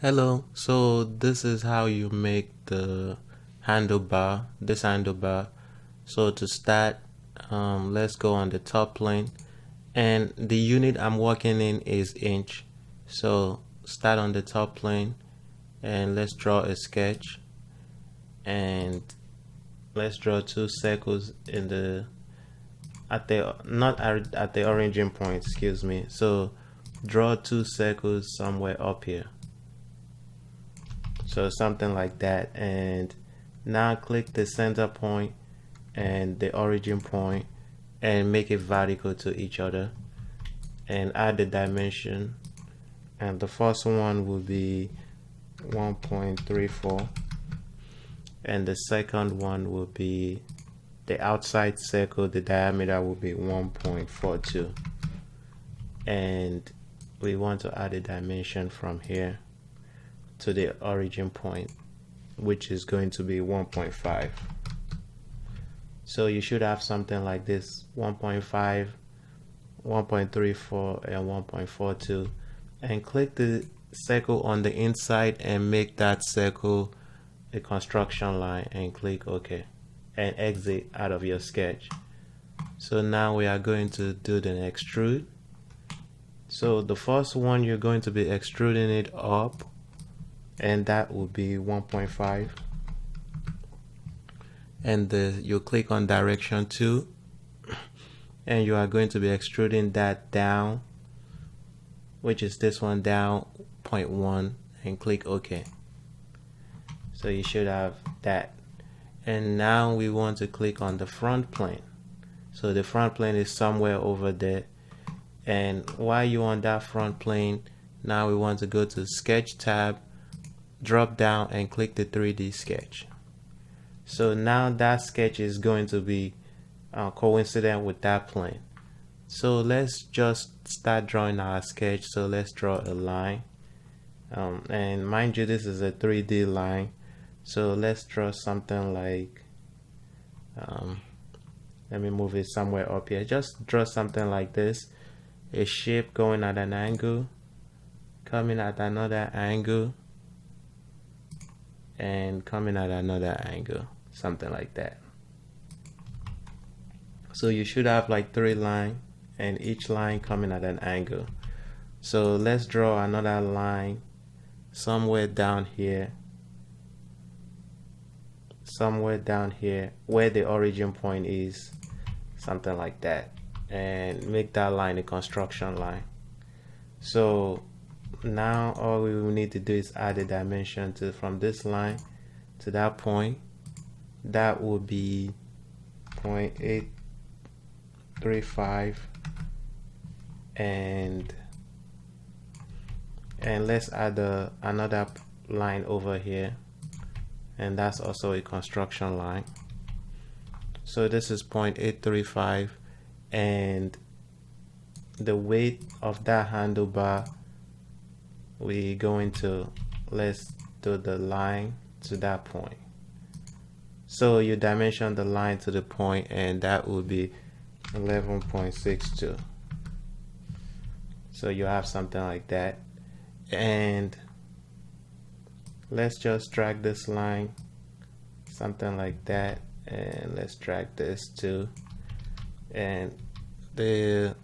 Hello, so this is how you make the handlebar, this handlebar. So to start, um, let's go on the top plane and the unit I'm working in is inch. So start on the top plane and let's draw a sketch and let's draw two circles in the at the not at the origin point excuse me so draw two circles somewhere up here so something like that. And now click the center point and the origin point and make it vertical to each other and add the dimension. And the first one will be 1.34 and the second one will be the outside circle the diameter will be 1.42 and we want to add a dimension from here to the origin point which is going to be 1.5 so you should have something like this 1.5 1.34 and 1.42 and click the circle on the inside and make that circle a construction line and click OK and exit out of your sketch. So now we are going to do the extrude. So the first one you're going to be extruding it up and that will be 1.5 and the, you click on direction 2 and you are going to be extruding that down which is this one down 0.1 and click OK. So you should have that. And now we want to click on the front plane. So the front plane is somewhere over there. And while you're on that front plane now we want to go to sketch tab drop down and click the 3D sketch. So now that sketch is going to be uh, coincident with that plane. So let's just start drawing our sketch. So let's draw a line. Um, and mind you, this is a 3D line. So let's draw something like, um, let me move it somewhere up here. Just draw something like this. A shape going at an angle, coming at another angle, and coming at another angle something like that. So you should have like three lines and each line coming at an angle. So let's draw another line somewhere down here somewhere down here where the origin point is something like that and make that line a construction line. So now all we will need to do is add a dimension to from this line to that point. That will be 0.835 and and let's add a, another line over here. And that's also a construction line. So this is 0.835 and the weight of that handlebar we going to let's do the line to that point. So you dimension the line to the point and that will be 11.62 so you have something like that. And let's just drag this line something like that and let's drag this too and the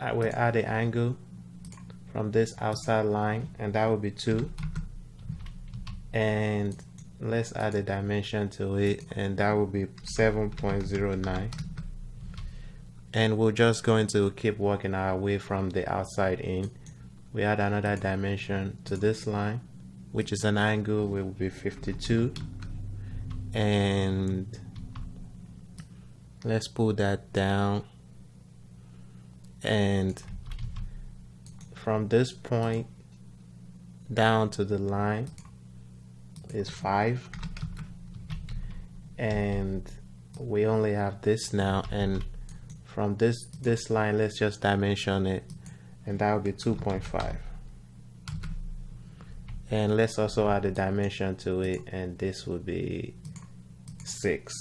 I will add the angle from this outside line and that will be 2 and let's add a dimension to it and that will be 7.09 and we're just going to keep working our way from the outside in. We add another dimension to this line which is an angle will be 52 and let's pull that down. And from this point down to the line is 5 and we only have this now and from this this line let's just dimension it and that will be 2.5 and let's also add a dimension to it and this will be 6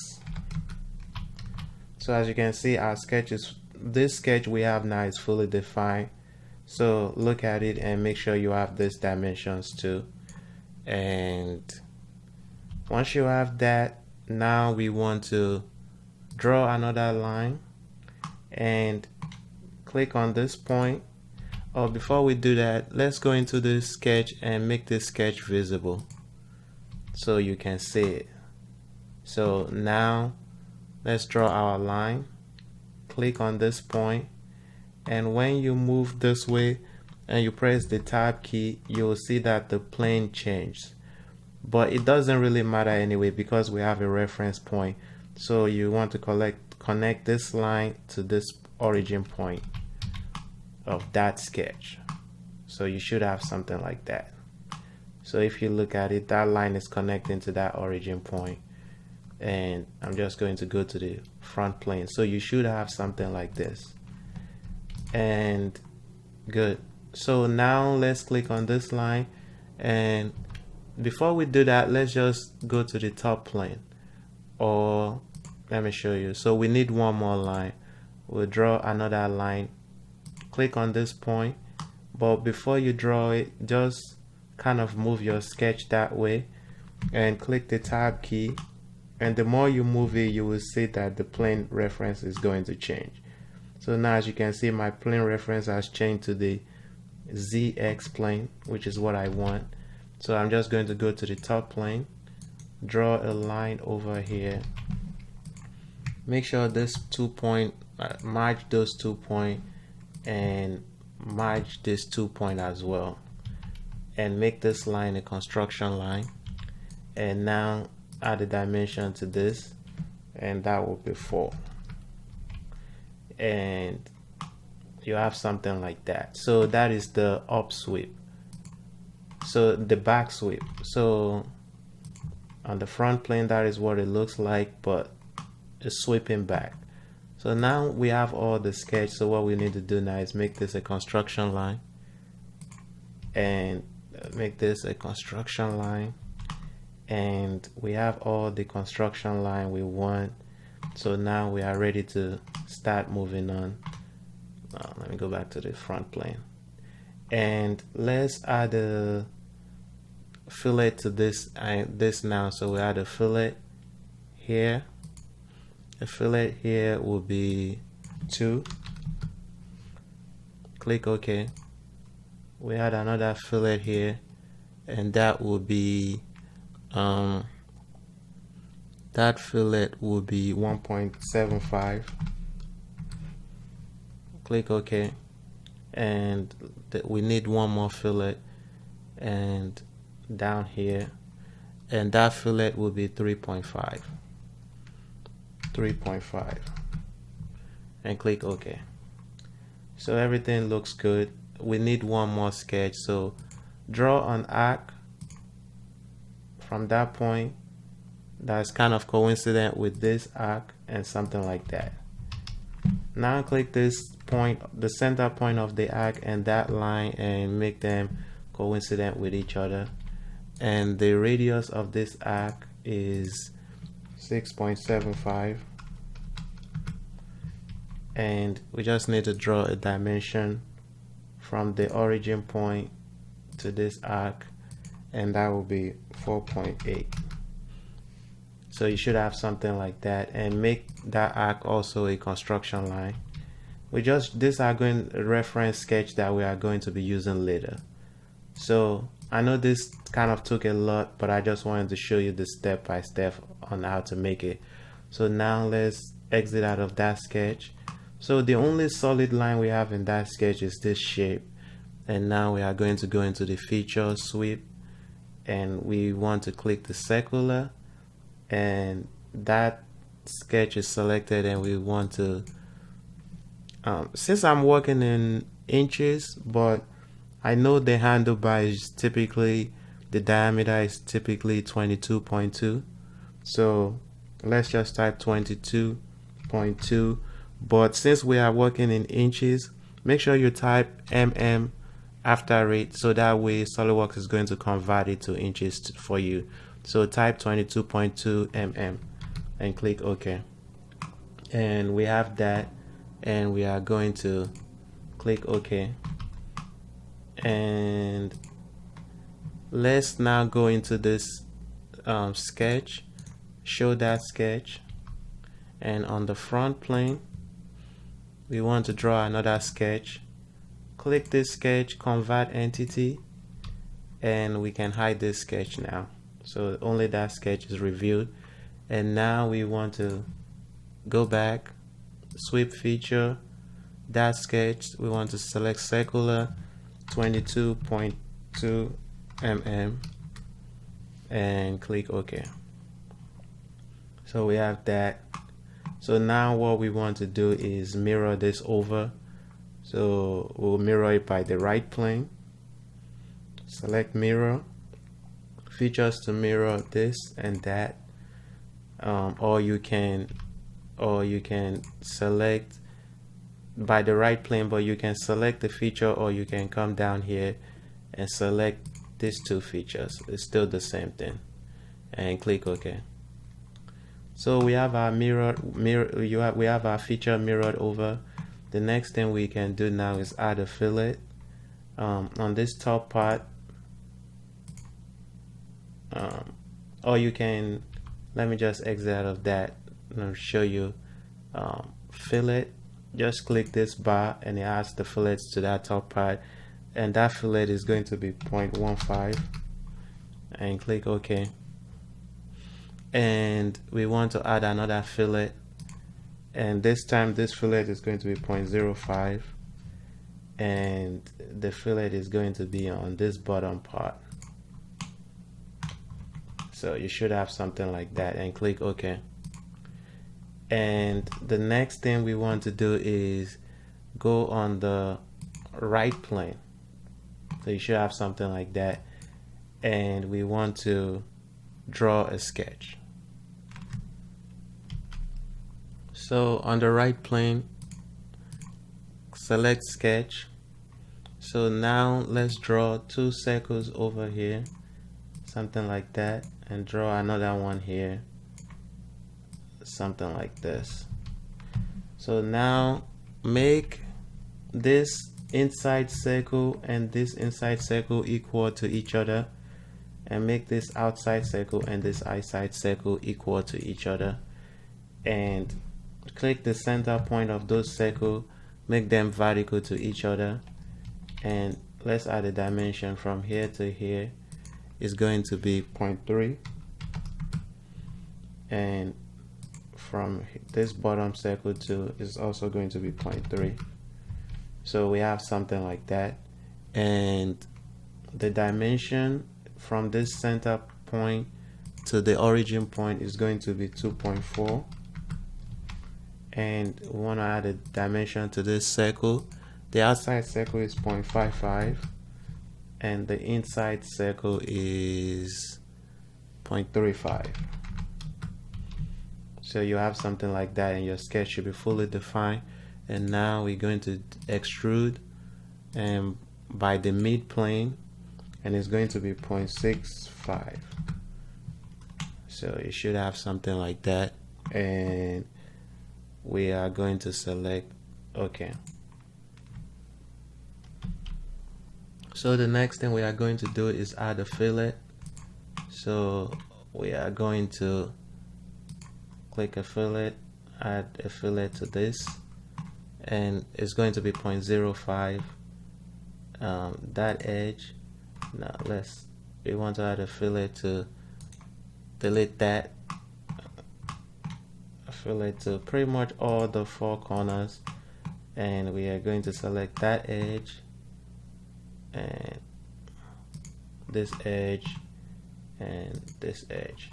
so as you can see our sketch is this sketch we have now is fully defined so look at it and make sure you have these dimensions too. And once you have that now we want to draw another line. And click on this point. Oh before we do that let's go into this sketch and make this sketch visible so you can see it. So now let's draw our line. Click on this point and when you move this way and you press the tab key you'll see that the plane changed. But it doesn't really matter anyway because we have a reference point. So you want to collect connect this line to this origin point of that sketch. So you should have something like that. So if you look at it that line is connecting to that origin point. And I'm just going to go to the front plane. So you should have something like this and good. So now let's click on this line and before we do that let's just go to the top plane or let me show you. So we need one more line. We'll draw another line. Click on this point but before you draw it just kind of move your sketch that way and click the tab key. And the more you move it you will see that the plane reference is going to change so now as you can see my plane reference has changed to the ZX plane which is what I want. So I'm just going to go to the top plane draw a line over here. Make sure this two point uh, merge those two point and merge this two point as well. And make this line a construction line. And now add a dimension to this and that will be 4 and you have something like that. So that is the up sweep. So the back sweep. So on the front plane that is what it looks like but it's sweeping back. So now we have all the sketch. So what we need to do now is make this a construction line and make this a construction line. And we have all the construction line we want so now we are ready to start moving on. Uh, let me go back to the front plane. And let's add a fillet to this uh, this now. So we add a fillet here. A fillet here will be 2 click OK. We add another fillet here and that will be um, that fillet will be 1.75 click OK. And we need one more fillet. And down here. And that fillet will be 3.5 3.5 and click OK. So everything looks good. We need one more sketch. So draw an arc from that point that's kind of coincident with this arc and something like that. Now click this point the center point of the arc and that line and make them coincident with each other. And the radius of this arc is 6.75 and we just need to draw a dimension from the origin point to this arc and that will be 4.8 so you should have something like that and make that arc also a construction line. We just this are going reference sketch that we are going to be using later. So I know this kind of took a lot but I just wanted to show you the step by step on how to make it. So now let's exit out of that sketch. So the only solid line we have in that sketch is this shape. And now we are going to go into the feature sweep. And we want to click the circular and that sketch is selected and we want to um, since I'm working in inches but I know the handlebar is typically the diameter is typically 22.2 so let's just type 22.2 but since we are working in inches make sure you type mm after it so that way SolidWorks is going to convert it to inches for you so type 22.2 mm and click OK. And we have that and we are going to click OK. And let's now go into this um, sketch show that sketch. And on the front plane we want to draw another sketch. Click this sketch convert entity and we can hide this sketch now so only that sketch is reviewed and now we want to go back sweep feature that sketch we want to select circular 22.2 mm and click OK. So we have that. So now what we want to do is mirror this over. So we'll mirror it by the right plane. Select mirror features to mirror this and that um, or you can or you can select by the right plane but you can select the feature or you can come down here and select these two features. It's still the same thing. And click OK. So we have our mirror mirror you have we have our feature mirrored over. The next thing we can do now is add a fillet um, on this top part um, or you can let me just exit out of that and show you. Um, fillet just click this bar and it adds the fillets to that top part. And that fillet is going to be 0.15 and click OK. And we want to add another fillet. And this time this fillet is going to be 0.05 and the fillet is going to be on this bottom part so you should have something like that and click OK. And the next thing we want to do is go on the right plane. So you should have something like that. And we want to draw a sketch. So on the right plane select sketch. So now let's draw two circles over here something like that and draw another one here. Something like this. So now make this inside circle and this inside circle equal to each other. And make this outside circle and this outside circle equal to each other. And click the center point of those circle. Make them vertical to each other. And let's add a dimension from here to here is going to be 0.3 and from this bottom circle to is also going to be 0.3 so we have something like that. And the dimension from this center point to the origin point is going to be 2.4 and we want to add a dimension to this circle. The outside circle is 0.55 and the inside circle is 0.35 so you have something like that and your sketch should be fully defined. And now we're going to extrude and by the mid plane and it's going to be 0.65 so you should have something like that and we are going to select OK so the next thing we are going to do is add a fillet. So we are going to click a fillet add a fillet to this and it's going to be 0.05 um, that edge. Now let's we want to add a fillet to delete that. Fillet to pretty much all the four corners and we are going to select that edge and this edge and this edge.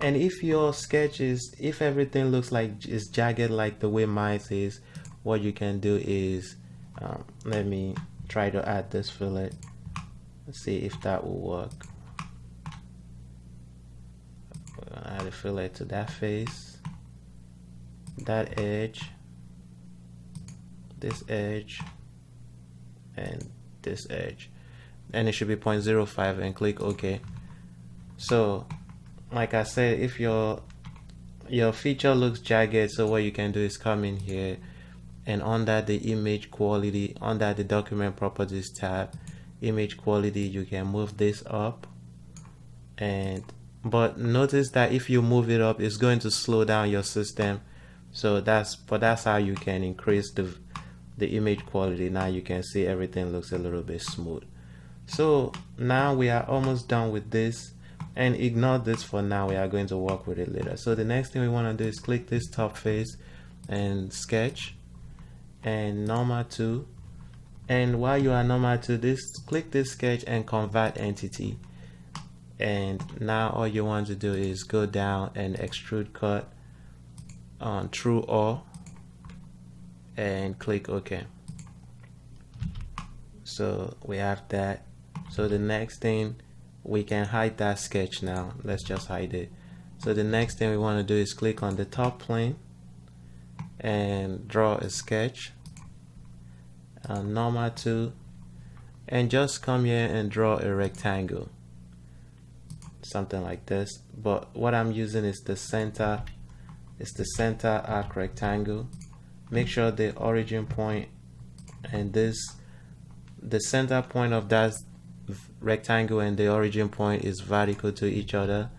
And if your sketch is if everything looks like it's jagged like the way mine is what you can do is um, let me try to add this fillet. Let's see if that will work. Add a fillet to that face that edge this edge and this edge. And it should be 0.05 and click OK. So like I said, if your your feature looks jagged, so what you can do is come in here and under the image quality, under the document properties tab, image quality you can move this up. And but notice that if you move it up it's going to slow down your system. So that's but that's how you can increase the the image quality now you can see everything looks a little bit smooth. So now we are almost done with this and ignore this for now we are going to work with it later. So the next thing we want to do is click this top face and sketch and normal to and while you are normal to this click this sketch and convert entity. And now all you want to do is go down and extrude cut on through all and click OK. So we have that. So the next thing we can hide that sketch now. Let's just hide it. So the next thing we want to do is click on the top plane and draw a sketch. Uh, normal to and just come here and draw a rectangle. Something like this. But what I'm using is the center is the center arc rectangle make sure the origin point and this the center point of that rectangle and the origin point is vertical to each other.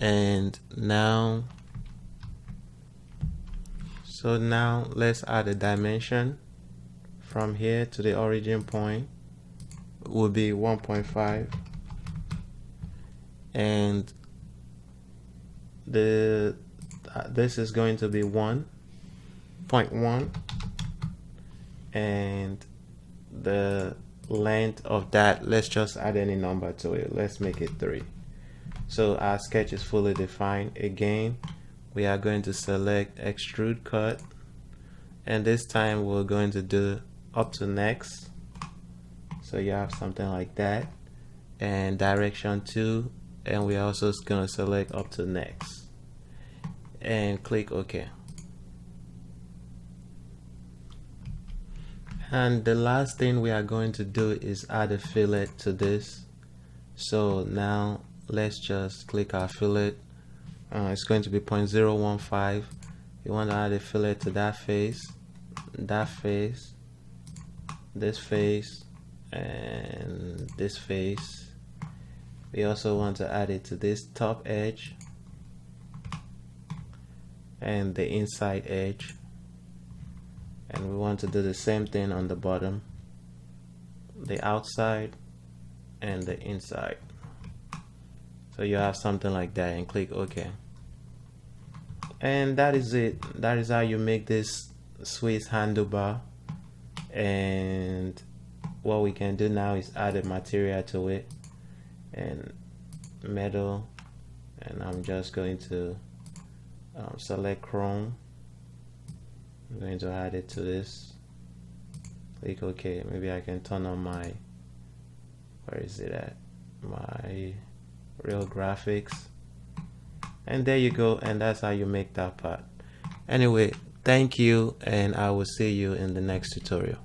And now so now let's add a dimension from here to the origin point will be 1.5 and the uh, this is going to be 1.1 and the length of that let's just add any number to it. Let's make it 3 so our sketch is fully defined. Again we are going to select extrude cut. And this time we're going to do up to next. So you have something like that. And direction 2 and we're also going to select up to next. And click OK and the last thing we are going to do is add a fillet to this. So now let's just click our fillet. Uh, it's going to be 0.015 you want to add a fillet to that face that face this face and this face. We also want to add it to this top edge and the inside edge and we want to do the same thing on the bottom the outside and the inside. So you have something like that and click OK. And that is it. That is how you make this Swiss handlebar and what we can do now is add a material to it and metal. And I'm just going to um, select chrome I'm going to add it to this click OK maybe I can turn on my where is it at? My real graphics. And there you go and that's how you make that part. Anyway thank you and I will see you in the next tutorial